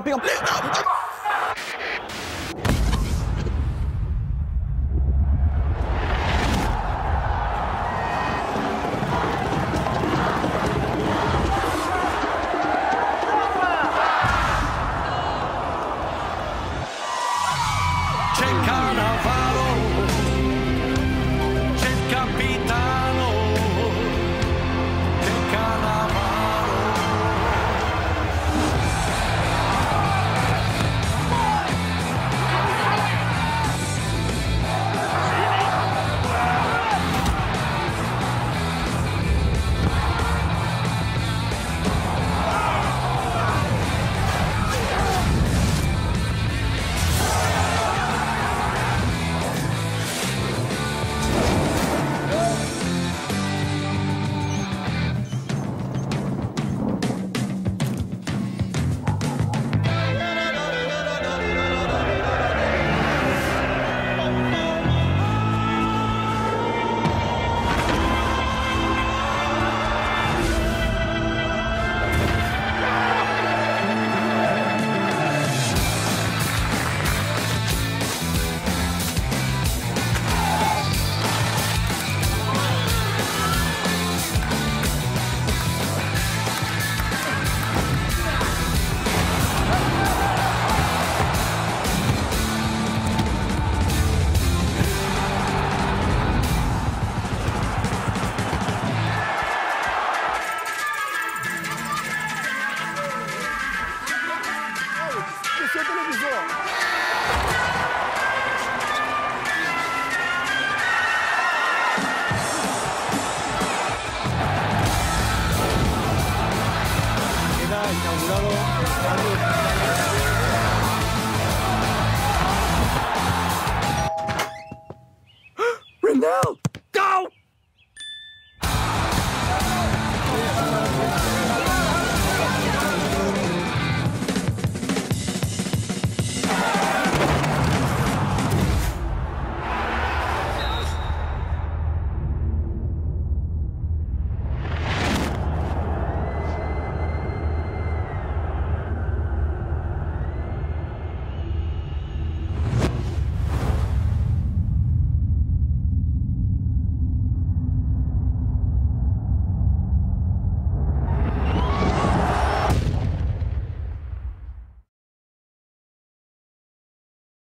droga O televisor. Inaugurado